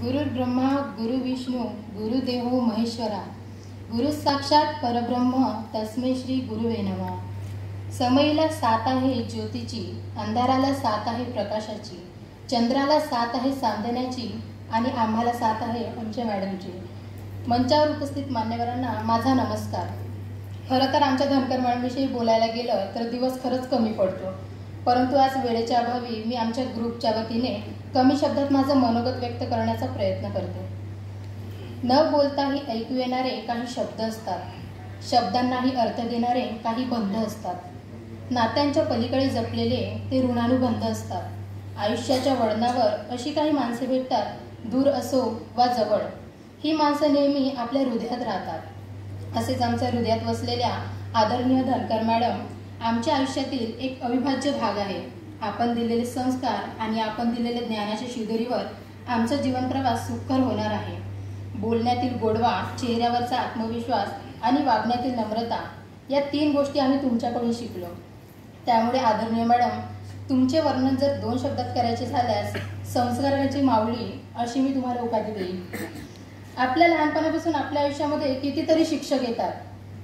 गुरु ब्रह्मा गुरु विष्णू गुरुदेव महेश्वरा। गुरु साक्षात परब्रह्म तस्मै श्री गुरुवे नमः। समईला सात आहे ज्योतीची अंधाराला सात आहे प्रकाशाची चंद्राला सात आहे सांधण्याची आणि आम्हाला सात आहे आमच्या मॅडमची। मंचावर उपस्थित मान्यवरांना माझा नमस्कार। खरं तर आमच्या धनकर मॅडमविषयी बोलायला गेलं तर दिवस खरंच कमी पडतो। परंतु आज वेळेच्या अभावी मी आमच्या ग्रुपच्या वतीने कमी शब्दात माझं मनोगत व्यक्त करण्याचा प्रयत्न करते. न बोलताही ऐकू येणारे काही शब्द असतात. शब्दांनाही अर्थ देणारे काही बंध असतात. नात्यांच्या पलीकडे जपलेले ते ऋणानुबंध असतात. आयुष्याच्या वळणावर अशी काही माणसे भेटतात दूर असो वा जवळ ही माणसं नेहमी आपल्या हृदयात राहतात. असेच आमच्या हृदयात वसलेल्या आदरणीय धनकर मॅडम आमच्या आयुष्यातील एक अविभाज्य भाग आहे. आपण दिलेले संस्कार आणि आपण दिलेल्या ज्ञानाच्या शिदोरीवर आमचा जीवनप्रवास सुखकर होणार आहे. बोलण्यातील गोडवा चेहऱ्यावरचा आत्मविश्वास आणि वागण्यातील नम्रता या तीन गोष्टी आम्ही तुमच्याकडून शिकलो. त्यामुळे आदरणीय मॅडम तुमचे वर्णन जर दोन शब्दात करायचे झाल्यास संस्काराची माऊली अशी मी तुम्हाला उपाधी देईन. आपल्या लहानपणापासून आपल्या आयुष्यामध्ये कितीतरी शिक्षक येतात.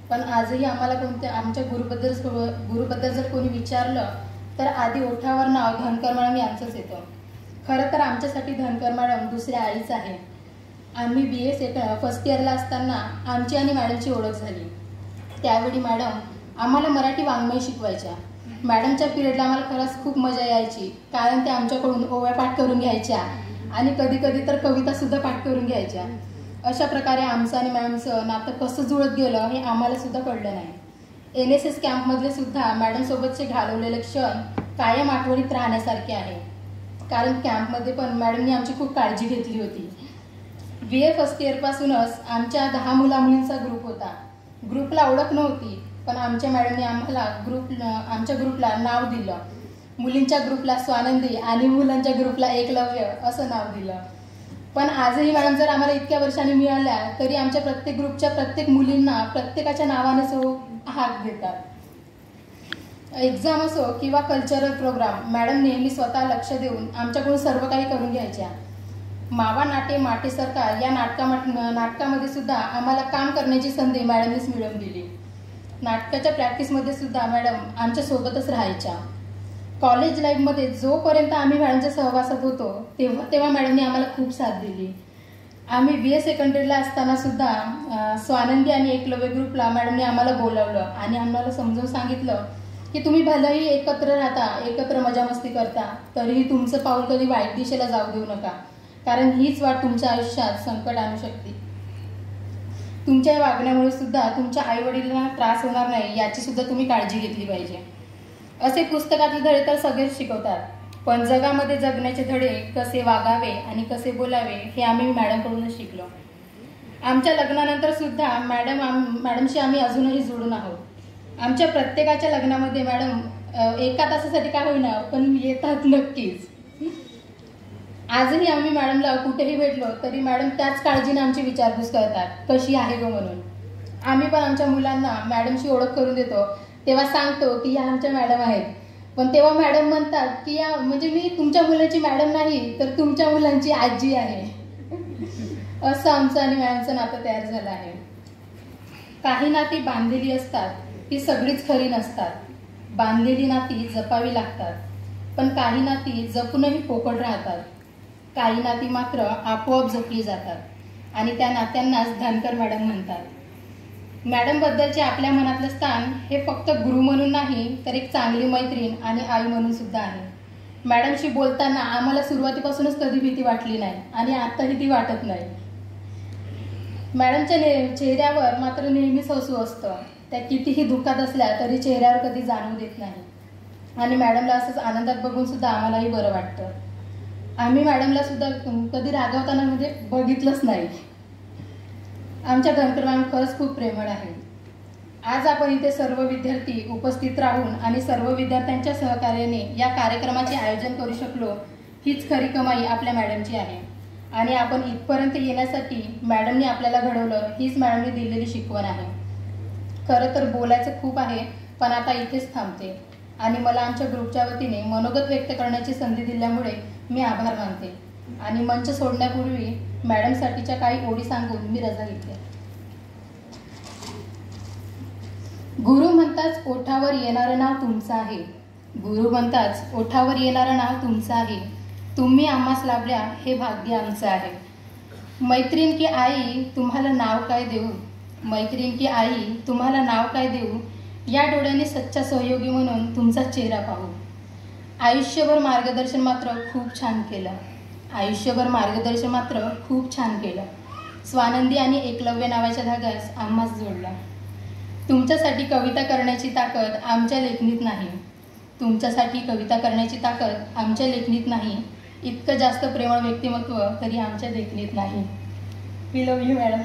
पण आजही आम्हाला कोणत्या आमच्या गुरुबद्दल गुरुबद्दल जर कोणी विचारलं तर आधी ओठावर नाव धनकर मॅडम यांचंच येतं. खरं तर आमच्यासाठी धनकर मॅडम दुसऱ्या आईच आहे आम्ही बी ए सेक फर्स्ट इयरला असताना आमची आणि मॅडमची ओळख झाली. त्यावेळी मॅडम आम्हाला मराठी वाङ्मय शिकवायच्या. मॅडमच्या पिरियडला आम्हाला खरंच खूप मजा यायची कारण त्या आमच्याकडून ओव्या पाठ करून घ्यायच्या आणि कधी कधी तर कवितासुद्धा पाठ करून घ्यायच्या. अशा प्रकारे आमचं आणि मॅमचं नातं कसं जुळत गेलं हे आम्हाला सुद्धा कळलं नाही. एन एस एस कॅम्पमधले सुद्धा मॅडमसोबतचे घालवलेले क्षण कायम आठवणीत राहण्यासारखे आहे. कारण कॅम्पमध्ये पण मॅडमनी आमची खूप काळजी घेतली होती. बी ए फर्स्ट इयरपासूनच आमच्या दहा मुला मुलींचा ग्रुप होता. ग्रुपला ओळख नव्हती पण आमच्या मॅडमने आम्हाला ग्रुप आमच्या ग्रुपला नाव दिलं. मुलींच्या ग्रुपला स्वानंदी आणि मुलांच्या ग्रुपला एकलव्य असं नाव दिलं. पण आजही मॅडम जर आम्हाला इतक्या वर्षांनी मिळाल्या तरी आमच्या प्रत्येक ग्रुपच्या प्रत्येक मुलींना प्रत्येकाच्या नावाने सो हाक घेतात एक्झाम असो किंवा कल्चरल प्रोग्राम मॅडम नेहमी स्वतः लक्ष देऊन आमच्याकडून सर्व काही करून घ्यायच्या. मावा नाटे माटे सरकार या नाटका नाटकामध्ये सुद्धा आम्हाला काम करण्याची संधी मॅडमनीच मिळवून दिली. नाटकाच्या प्रॅक्टिसमध्ये सुद्धा मॅडम आमच्या सोबतच राहायच्या. कॉलेज लाईफमध्ये जोपर्यंत आम्ही मॅडमच्या सहवासात होतो तेव्हा तेव्हा मॅडमने आम्हाला खूप साथ दिली. आम्ही बी एस सेकंडरीला असताना सुद्धा स्वानंदी आणि एकलव्य ग्रुपला मॅडमने आम्हाला बोलावलं आणि आम्हाला समजून सांगितलं की तुम्ही भलेही एकत्र राहता एकत्र मजा मस्ती करता तरीही तुमचं पाऊल कधी वाईट दिशेला जाऊ देऊ नका. कारण हीच वाट तुमच्या आयुष्यात संकट आणू शकते. तुमच्या वागण्यामुळे सुद्धा तुमच्या आई वडिलांना त्रास होणार नाही याची सुद्धा तुम्ही काळजी घेतली पाहिजे. असे पुस्तकातले धडे तर सगळेच शिकवतात. पण जगामध्ये जगण्याचे धडे कसे वागावे आणि कसे बोलावे हे आम्ही मॅडमकडूनच शिकलो. आमच्या लग्नानंतर सुद्धा मॅडम मॅडमशी आम्ही अजूनही जुळून आहोत. आमच्या प्रत्येकाच्या लग्नामध्ये मॅडम एका तासासाठी काय होईना पण येतात नक्कीच. आजही आम्ही मॅडमला कुठेही भेटलो तरी मॅडम त्याच काळजीने आमची विचारपूस करतात कशी आहे ग म्हणून. आम्ही पण आमच्या मुलांना मॅडमशी ओळख करून देतो तेव्हा सांगतो की या आमच्या मॅडम आहेत. पण तेव्हा मॅडम म्हणतात की या म्हणजे मी तुमच्या मुलाची मॅडम नाही तर तुमच्या मुलांची आजी आहे. असं आमचं आणि मॅडमचं नातं तयार झालं आहे. काही नाती बांधलेली असतात ती सगळीच खरी नसतात. बांधलेली नाती जपावी लागतात पण काही नाती जपूनही पोकळ राहतात. काही नाती मात्र आपोआप जपली जातात आणि त्या नात्यांनाच धनकर मॅडम म्हणतात. मॅडमबद्दलचे आपल्या मनातलं स्थान हे फक्त गुरु म्हणून नाही तर एक चांगली मैत्रीण आणि आई म्हणून सुद्धा आहे. मॅडमशी बोलताना आम्हाला सुरुवातीपासूनच कधी भीती वाटली नाही आणि आत्ताही ती वाटत नाही. मॅडमच्या ने चेहऱ्यावर मात्र नेहमीच हसू असतं. त्या कितीही दुःखात असल्या तरी चेहऱ्यावर कधी जाणवू देत नाही. आणि मॅडमला असंच आनंदात बघून सुद्धा आम्हालाही बरं वाटतं. आम्ही मॅडमला सुद्धा कधी रागवताना म्हणजे बघितलंच नाही. आमच्या धनकर मॅम खरंच खूप प्रेमळ आहे. आज आपण इथे सर्व विद्यार्थी उपस्थित राहून आणि सर्व विद्यार्थ्यांच्या सहकार्याने या कार्यक्रमाचे आयोजन करू शकलो हीच खरी कमाई आपल्या मॅडमची आहे. आणि आपण इथपर्यंत येण्यासाठी मॅडमने आपल्याला घडवलं हीच मॅडमने दिलेली शिकवण आहे. खरं तर बोलायचं खूप आहे पण आता इथेच थांबते. आणि मला आमच्या ग्रुपच्या वतीने मनोगत व्यक्त करण्याची संधी दिल्यामुळे मी आभार मानते. आणि मंच सोडण्यापूर्वी मॅडमसाठीच्या काही ओळी सांगून मी रजा घेतल्या गुरु म्हणताच ओठावर येणारं नाव तुमचं आहे. गुरु म्हणताच ओठावर येणारं नाव तुमचं आहे. तुम्ही आम्हास लाभल्या हे भाग्य आमचं आहे. मैत्रीण की आई तुम्हाला नाव काय देऊ? मैत्रीण की आई तुम्हाला नाव काय देऊ? या डोळ्याने सच्चा सहयोगी म्हणून तुमचा चेहरा पाहू. आयुष्यभर मार्गदर्शन मात्र खूप छान केलं. आयुष्यभर मार्गदर्शन मात्र खूप छान केलं. स्वानंदी आणि एकलव्य नावाच्या धाग्यास आम्हास जोडला. तुमच्यासाठी कविता करण्याची ताकद आमच्या लेखणीत नाही. तुमच्यासाठी कविता करण्याची ताकद आमच्या लेखणीत नाही. इतकं जास्त प्रेमळ व्यक्तिमत्व तरी आमच्या लेखणीत नाही. We love you madam